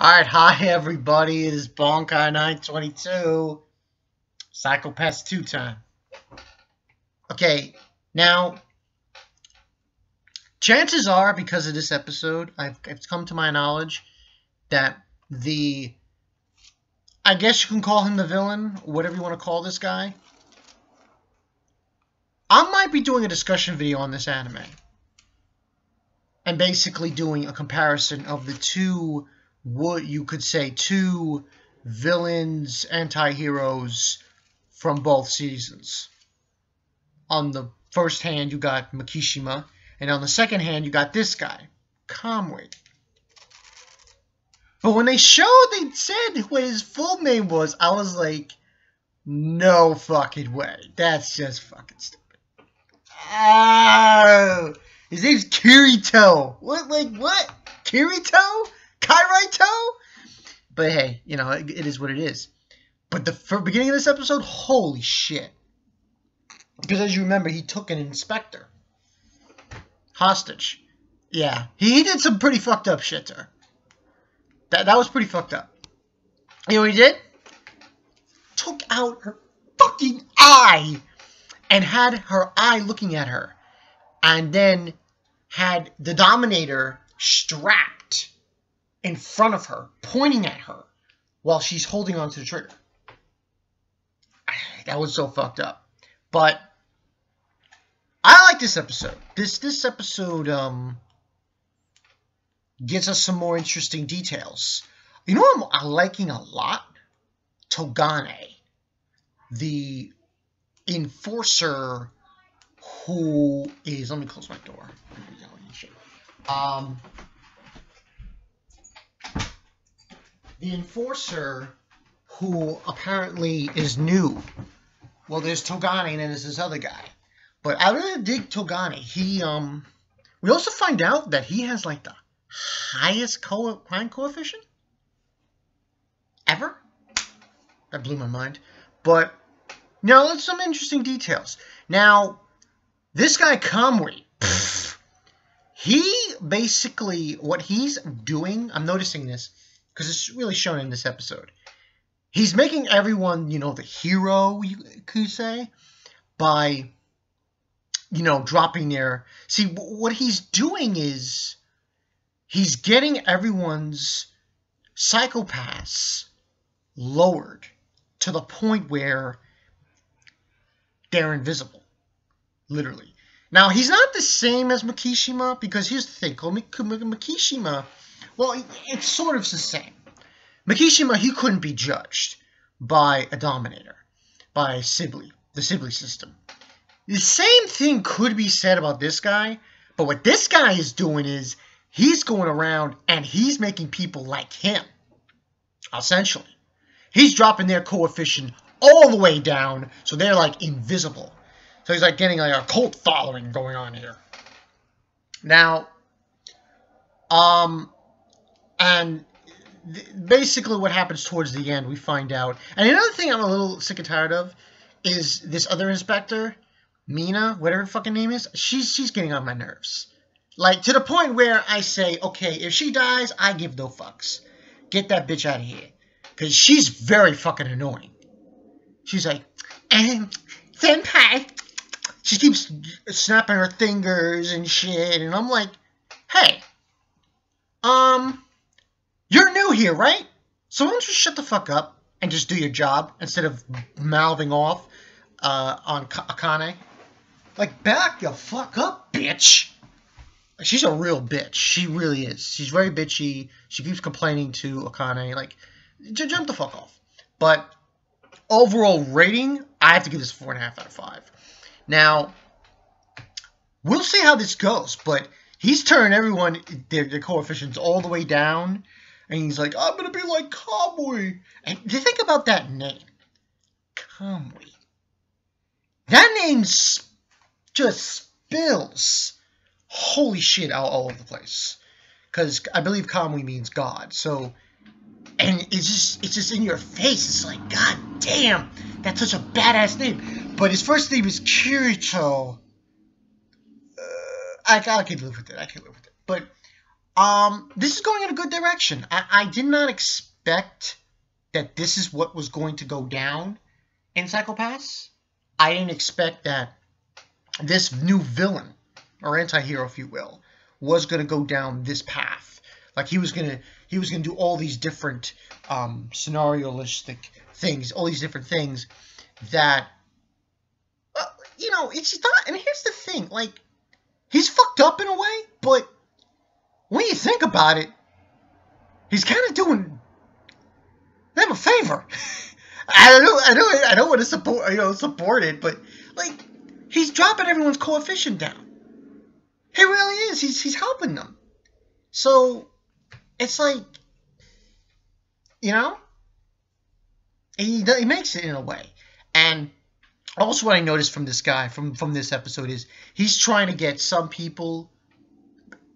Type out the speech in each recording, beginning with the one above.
Alright, hi everybody, it is Bankai922. Psycho-Pass 2 time. Okay, now, chances are, because of this episode, I've, it's come to my knowledge that the, I guess you can call him the villain, whatever you want to call this guy, I might be doing a discussion video on this anime. And basically doing a comparison of the two what you could say two villains, anti-heroes from both seasons. On the first hand, you got Makishima, and on the second hand, you got this guy, Kamui. But when they showed, they said what his full name was, I was like, no fucking way. That's just fucking stupid. Oh, his name's Kirito. What, like, what? Kirito? Kairaito? But hey, you know, it, it is what it is. But the beginning of this episode, holy shit. Because as you remember, he took an inspector. Hostage. Yeah, he, he did some pretty fucked up shit to her. That, that was pretty fucked up. You know what he did? Took out her fucking eye and had her eye looking at her. And then had the Dominator strapped in front of her, pointing at her while she's holding onto the trigger. That was so fucked up. But I like this episode. This this episode um gives us some more interesting details. You know what I'm liking a lot? Togane, the enforcer who is let me close my door. Um the enforcer who apparently is new. Well, there's Togane and there's this other guy. But I really dig Togane. He um we also find out that he has like the highest co crime coefficient ever. That blew my mind. But now let's some interesting details. Now, this guy Kamui, he basically what he's doing, I'm noticing this because it's really shown in this episode. He's making everyone, you know, the hero, you could say, by, you know, dropping their. See, what he's doing is he's getting everyone's psychopaths lowered to the point where they're invisible, literally. Now, he's not the same as Makishima because here's the thing: Makishima well, it's sort of the same. Makishima, he couldn't be judged by a Dominator, by Sibyl, the Sibyl system. The same thing could be said about this guy, but what this guy is doing is he's going around and he's making people like him, essentially. He's dropping their coefficient all the way down, so they're like invisible. So he's like getting like a cult following going on here. Now, um, and basically what happens towards the end, we find out. And another thing I'm a little sick and tired of is this other inspector, Mina, whatever fucking name is. She's she's getting on my nerves. Like to the point where I say, okay, if she dies, I give no fucks. Get that bitch out of here, because she's very fucking annoying. She's like, um, senpai. She keeps snapping her fingers and shit, and I'm like, hey, um you're new here, right? So why don't you shut the fuck up and just do your job instead of mouthing off uh, on Akane? Like, back the fuck up, bitch! She's a real bitch. She really is. She's very bitchy. She keeps complaining to Akane. Like, jump the fuck off. But overall rating, I have to give this 4.5 out of 5. Now, we'll see how this goes, but he's turning everyone, their, their coefficients all the way down and he's like, I'm gonna be like Kamui. And you think about that name, Kamui. That name just spills holy shit all, all over the place. Because I believe Kamui means God. So, and it's just it's just in your face. It's like, God damn, that's such a badass name. But his first name is Kirito. Uh, I, I can live with it. I can live with it. But Um, this is going in a good direction. I, I did not expect that this is what was going to go down in Psycho-Pass. I didn't expect that this new villain, or anti-hero, if you will, was going to go down this path. Like he was gonna, he was gonna do all these different um, scenario-listic things, all these different things that, uh, you know, it's not. And here's the thing, like, he's fucked up in a way, but when you think about it, he's kind of doing them a favor. I don't know, I know, I don't want to support, you know, support it, but like, he's dropping everyone's coefficient down. He really is. He's he's helping them. So it's like, you know, he he makes it in a way. And also, what I noticed from this guy from from this episode is he's trying to get some people,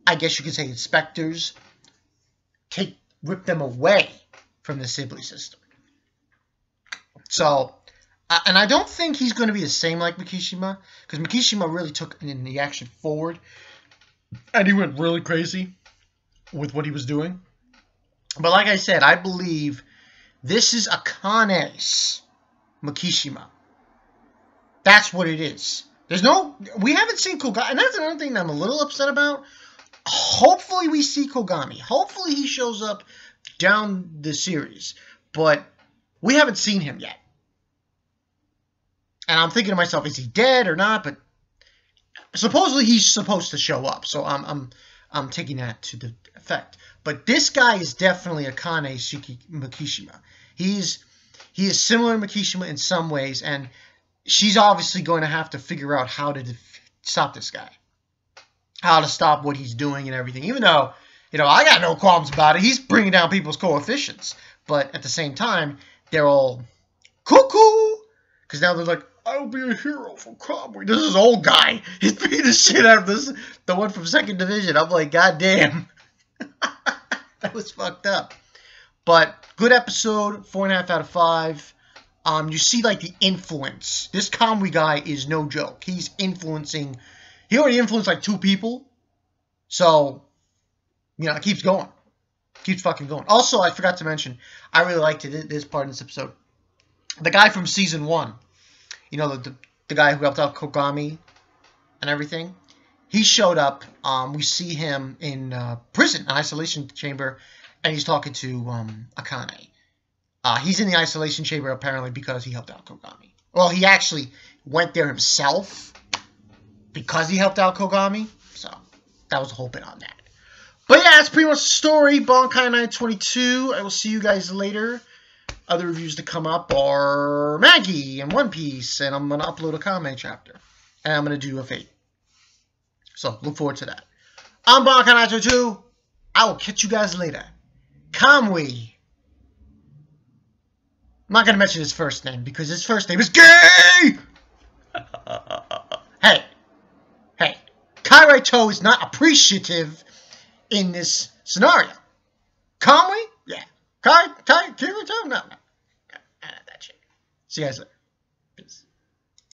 I guess you could say, inspectors, take rip them away from the Sibyl system. So, uh, and I don't think he's going to be the same like Makishima, because Makishima really took in the action forward, and he went really crazy with what he was doing. But like I said, I believe this is Akane's Makishima. That's what it is. There's no, we haven't seen Kogami, and that's another thing that I'm a little upset about. Hopefully we see Kogami. Hopefully he shows up down the series, but we haven't seen him yet. And I'm thinking to myself, is he dead or not? But supposedly he's supposed to show up, so I'm I'm I'm taking that to the effect. But this guy is definitely Akane Shiki Makishima. He's he is similar to Makishima in some ways, and she's obviously going to have to figure out how to stop this guy, how to stop what he's doing and everything. Even though you know I got no qualms about it, he's bringing down people's coefficients, but at the same time they're all cuckoo because now they're like, I'll be a hero for Kamui. This is old guy. He's beating the shit out of this, the one from second division. I'm like, God damn. that was fucked up. But good episode, four and a half out of five. Um, you see like the influence. This Kamui guy is no joke. He's influencing. He already influenced like two people. So, you know, it keeps going. Keeps fucking going. Also, I forgot to mention, I really liked it, this part in this episode. The guy from season one, you know, the, the, the guy who helped out Kogami and everything, he showed up. Um, we see him in uh, prison, an isolation chamber, and he's talking to um, Akane. Uh, he's in the isolation chamber apparently because he helped out Kogami. Well, he actually went there himself because he helped out Kogami. So that was the whole bit on that. But yeah, that's pretty much the story. Bankai 922. I will see you guys later. Other reviews to come up are Magi and One Piece, and I'm going to upload a Kame chapter. And I'm going to do a Fate. So look forward to that. I'm Bankai 922. I will catch you guys later. Kamui. I'm not to mention his first name because his first name is gay! hey. Hey. Kairaito is not appreciative in this scenario. Kamui? Yeah. Kai, Kai, Kirito? No, no. no. Not that shit. See you guys later.